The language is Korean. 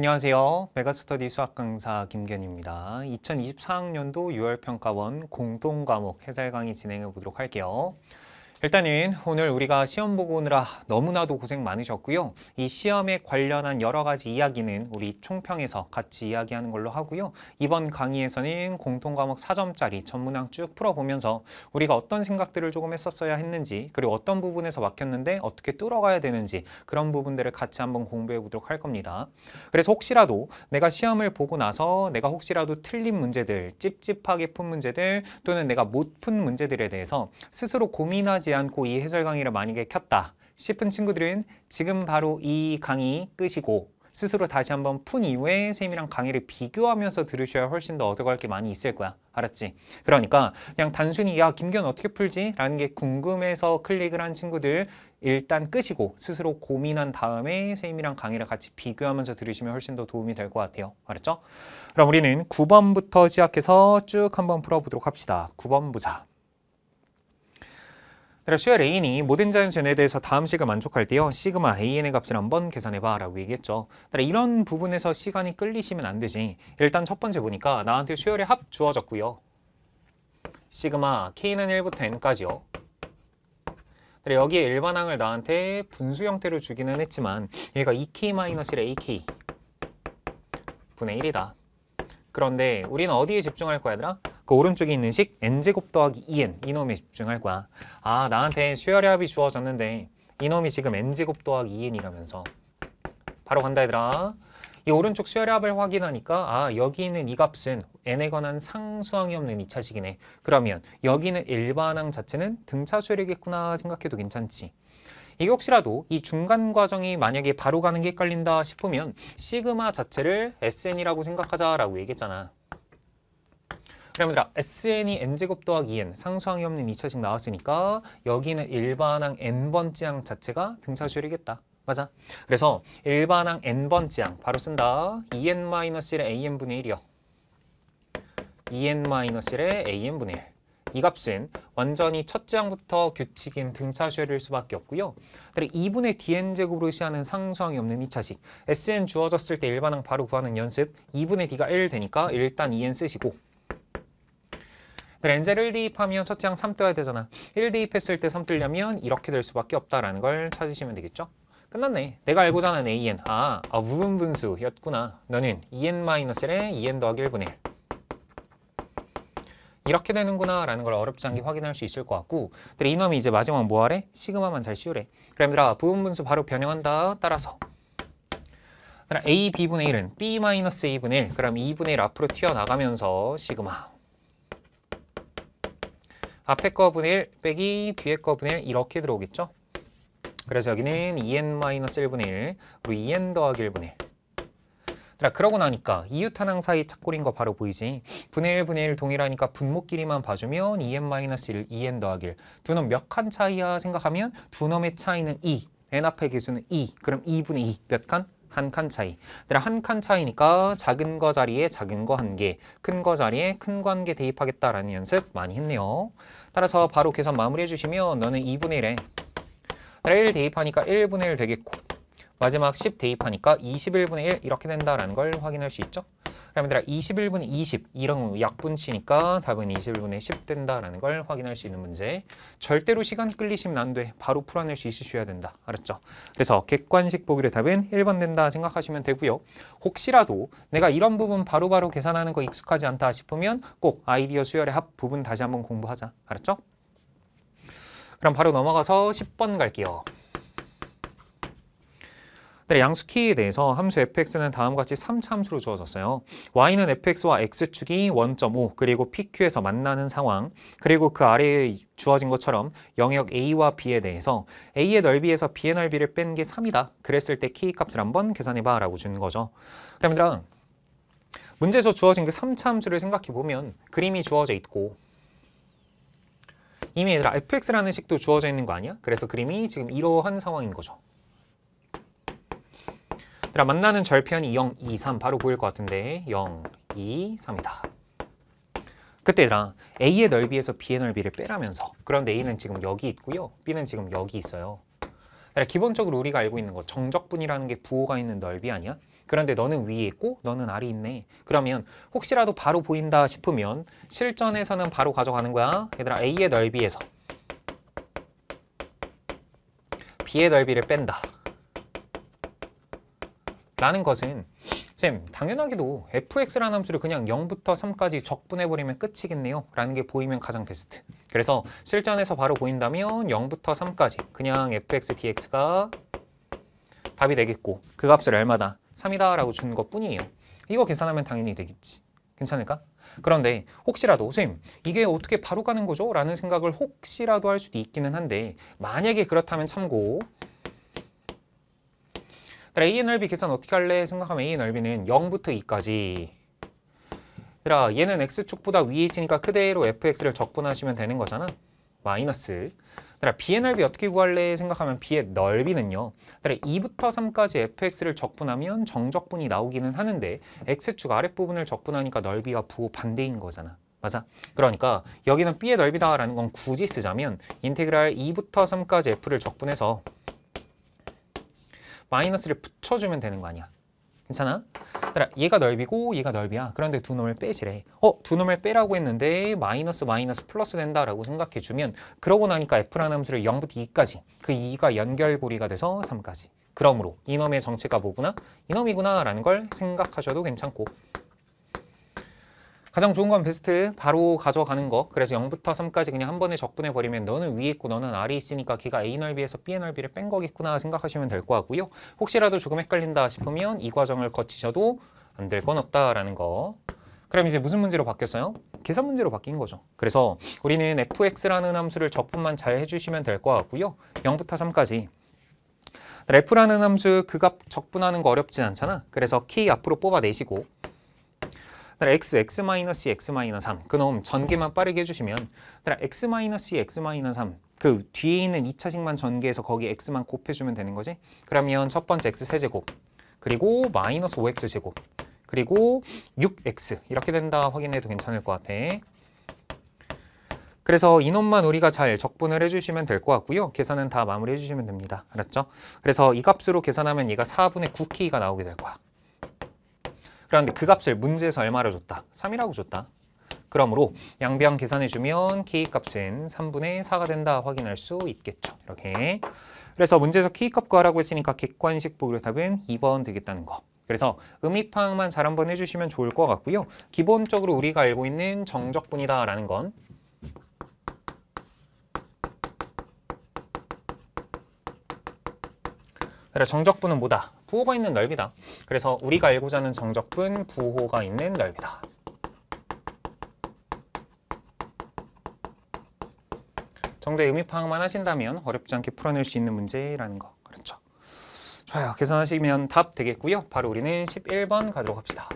안녕하세요. 메가스터디 수학 강사 김견입니다. 2024학년도 6월 평가원 공동 과목 해설 강의 진행해 보도록 할게요. 일단은 오늘 우리가 시험 보고 오느라 너무나도 고생 많으셨고요. 이 시험에 관련한 여러 가지 이야기는 우리 총평에서 같이 이야기하는 걸로 하고요. 이번 강의에서는 공통과목 4점짜리 전문항 쭉 풀어보면서 우리가 어떤 생각들을 조금 했었어야 했는지 그리고 어떤 부분에서 막혔는데 어떻게 뚫어가야 되는지 그런 부분들을 같이 한번 공부해 보도록 할 겁니다. 그래서 혹시라도 내가 시험을 보고 나서 내가 혹시라도 틀린 문제들, 찝찝하게 푼 문제들 또는 내가 못 푼 문제들에 대해서 스스로 고민하지 하지 않고 이 해설 강의를 만약에 켰다 싶은 친구들은 지금 바로 이 강의 끄시고 스스로 다시 한번 푼 이후에 선생님이랑 강의를 비교하면서 들으셔야 훨씬 더 얻어갈 게 많이 있을 거야. 알았지? 그러니까 그냥 단순히 야 김견 어떻게 풀지? 라는 게 궁금해서 클릭을 한 친구들 일단 끄시고 스스로 고민한 다음에 선생님이랑 강의를 같이 비교하면서 들으시면 훨씬 더 도움이 될 것 같아요. 알았죠? 그럼 우리는 9번부터 시작해서 쭉 한번 풀어보도록 합시다. 9번 보자. 그래서 A인이 모든 자연수에 대해서 다음 식을 만족할 때요. 시그마 AN의 값을 한번 계산해봐 라고 얘기했죠. 이런 부분에서 시간이 끌리시면 안 되지. 일단 첫 번째 보니까 나한테 수열의 합 주어졌고요. 시그마 K는 1부터 N까지요. 여기에 일반항을 나한테 분수 형태로 주기는 했지만 얘가 2K-1의 AK 분의 1이다. 그런데 우리는 어디에 집중할 거야 얘들아? 그 오른쪽에 있는 식 n제곱 더하기 2n 이놈에 집중할 거야. 아 나한테 수열의 합이 주어졌는데 이놈이 지금 n제곱 더하기 2n이라면서 바로 간다 얘들아. 이 오른쪽 수열의 합을 확인하니까 아 여기 있는 이 값은 n에 관한 상수항이 없는 2차식이네. 그러면 여기는 일반항 자체는 등차 수열이겠구나 생각해도 괜찮지. 이게 혹시라도 이 중간 과정이 만약에 바로 가는 게 헷갈린다 싶으면 시그마 자체를 SN이라고 생각하자라고 얘기했잖아. 그러면 SN이 n제곱 더하기 n 상수항이 없는 2차식 나왔으니까 여기는 일반항 n번째 항 자체가 등차수열이겠다. 맞아. 그래서 일반항 n번째 항 바로 쓴다. 2n-1의 an분의 1이요. 2n-1의 an분의 1. 이 값은 완전히 첫째 항부터 규칙인 등차수열일 수밖에 없고요. 그리고 2분의 dn제곱으로 시하는 상수항이 없는 2차식. sn 주어졌을 때 일반항 바로 구하는 연습. 2분의 d가 1 되니까 일단 2n 쓰시고 n제를 1 대입하면 첫째 항 3 떠야 되잖아. 1 대입했을 때 3 뜨려면 이렇게 될 수밖에 없다라는 걸 찾으시면 되겠죠? 끝났네. 내가 알고자 하는 an. 아, 아 무분 분수였구나. 너는 2n-1에 2n 더하기 1분의 1. 이렇게 되는구나 라는 걸 어렵지 않게 확인할 수 있을 것 같고 근데 이놈이 이제 마지막 뭐 하래? 시그마만 잘 씌우래. 그럼 얘들아 부분 분수 바로 변형한다. 따라서 a b분의 1은 b-a분의 1 그럼 2분의 1 앞으로 튀어나가면서 시그마 앞에 거 분의 1 빼기 뒤에 거 분의 1 이렇게 들어오겠죠? 그래서 여기는 2n-1분의 1 그리고 2n 더하기 1분의 1 그러고 나니까 이웃한항 사이 착골인 거 바로 보이지? 분의 1, 분의 1 동일하니까 분모끼리만 봐주면 2n-1, 2n 더하기 1 두 놈 몇 칸 차이야 생각하면 두 놈의 차이는 2 n 앞의 개수는 2 그럼 2분의 2 몇 칸? 한 칸 차이. 한칸 차이니까 작은 거 자리에 작은 거 한 개, 큰 거 자리에 큰 거 한 개 대입하겠다라는 연습 많이 했네요. 따라서 바로 계산 마무리해 주시면 너는 2분의 1에 1 대입하니까 1분의 1 되겠고 마지막 10 대입하니까 21분의 1 이렇게 된다라는 걸 확인할 수 있죠. 그럼 얘들아 21분의 20 이런 약분치니까 답은 21분의 10 된다라는 걸 확인할 수 있는 문제. 절대로 시간 끌리시면 안 돼. 바로 풀어낼 수 있으셔야 된다. 알았죠? 그래서 객관식 보기의 답은 1번 된다 생각하시면 되고요. 혹시라도 내가 이런 부분 바로바로 바로 계산하는 거 익숙하지 않다 싶으면 꼭 아이디어 수열의 합 부분 다시 한번 공부하자. 알았죠? 그럼 바로 넘어가서 10번 갈게요. 네, 양수키에 대해서 함수 fx는 다음과 같이 3차 함수로 주어졌어요. y는 fx와 x축이 1.5 그리고 pq에서 만나는 상황 그리고 그 아래에 주어진 것처럼 영역 a와 b에 대해서 a의 넓이에서 b의 넓이를 뺀 게 3이다. 그랬을 때 k 값을 한번 계산해봐 라고 주는 거죠. 그러면 문제에서 주어진 그 3차 함수를 생각해 보면 그림이 주어져 있고 이미 얘들아 fx라는 식도 주어져 있는 거 아니야? 그래서 그림이 지금 이러한 상황인 거죠. 그럼 만나는 절편이 0, 2, 3 바로 보일 것 같은데 0, 2, 3이다. 그때랑 A의 넓이에서 B의 넓이를 빼라면서 그런데 A는 지금 여기 있고요. B는 지금 여기 있어요. 기본적으로 우리가 알고 있는 거 정적분이라는 게 부호가 있는 넓이 아니야? 그런데 너는 위에 있고 너는 아래 있네. 그러면 혹시라도 바로 보인다 싶으면 실전에서는 바로 가져가는 거야. 얘들아 A의 넓이에서 B의 넓이를 뺀다. 라는 것은 쌤 당연하게도 fx라는 함수를 그냥 0부터 3까지 적분해버리면 끝이겠네요 라는 게 보이면 가장 베스트 그래서 실전에서 바로 보인다면 0부터 3까지 그냥 fx dx가 답이 되겠고 그 값을 얼마다? 3이다 라고 주는 것 뿐이에요 이거 계산하면 당연히 되겠지 괜찮을까? 그런데 혹시라도 쌤 이게 어떻게 바로 가는 거죠? 라는 생각을 혹시라도 할 수도 있기는 한데 만약에 그렇다면 참고 얘들아 A의 넓이 계산 어떻게 할래? 생각하면 A의 넓이는 0부터 2까지 얘들아 얘는 X축보다 위에 있으니까 그대로 fx를 적분하시면 되는 거잖아 마이너스 얘들아 B의 넓이 어떻게 구할래? 생각하면 B의 넓이는요 얘들아 2부터 3까지 fx를 적분하면 정적분이 나오기는 하는데 X축 아랫부분을 적분하니까 넓이가 부호 반대인 거잖아 맞아? 그러니까 여기는 B의 넓이다 라는 건 굳이 쓰자면 인테그랄 2부터 3까지 f를 적분해서 마이너스를 붙여주면 되는 거 아니야. 괜찮아? 얘들아, 얘가 넓이고 얘가 넓이야. 그런데 두 놈을 빼시래. 어? 두 놈을 빼라고 했는데 마이너스 마이너스 플러스 된다라고 생각해주면 그러고 나니까 f라는 함수를 0부터 2까지 그 2가 연결고리가 돼서 3까지. 그러므로 이놈의 정체가 뭐구나? 이놈이구나 라는 걸 생각하셔도 괜찮고 가장 좋은 건 베스트 바로 가져가는 거. 그래서 0부터 3까지 그냥 한 번에 적분해 버리면 너는 위에 있고 너는 아래에 있으니까 걔가 A 넓이에서 B의 넓이를 뺀 거겠구나 생각하시면 될것 같고요. 혹시라도 조금 헷갈린다 싶으면 이 과정을 거치셔도 안 될 건 없다라는 거. 그럼 이제 무슨 문제로 바뀌었어요? 계산 문제로 바뀐 거죠. 그래서 우리는 fx라는 함수를 적분만 잘 해주시면 될 것 같고요. 0부터 3까지. F라는 함수 그 값 적분하는 거 어렵진 않잖아. 그래서 키 앞으로 뽑아내시고 x, x 마이너스 x 마이너스 3 그놈 전개만 빠르게 해주시면 x 마이너스 x 마이너스 3 그 뒤에 있는 2차식만 전개해서 거기 x만 곱해주면 되는 거지? 그러면 첫 번째 x 세제곱 그리고 마이너스 5x 제곱 그리고 6x 이렇게 된다 확인해도 괜찮을 것 같아. 그래서 이놈만 우리가 잘 적분을 해주시면 될 것 같고요. 계산은 다 마무리 해주시면 됩니다. 알았죠? 그래서 이 값으로 계산하면 얘가 4분의 9K가 나오게 될 거야 그런데 그 값을 문제에서 얼마로 줬다? 3이라고 줬다. 그러므로 양변 계산해주면 K값은 3분의 4가 된다 확인할 수 있겠죠. 이렇게. 그래서 문제에서 K값 구하라고 했으니까 객관식 보기로 답은 2번 되겠다는 거. 그래서 의미 파악만 잘 한번 해주시면 좋을 것 같고요. 기본적으로 우리가 알고 있는 정적분이다 라는 건 그래 정적분은 뭐다? 부호가 있는 넓이다. 그래서 우리가 알고자 하는 정적분 부호가 있는 넓이다. 정도의 의미 파악만 하신다면 어렵지 않게 풀어낼 수 있는 문제라는 거. 그렇죠. 좋아요. 계산하시면 답 되겠고요. 바로 우리는 11번 가도록 합시다.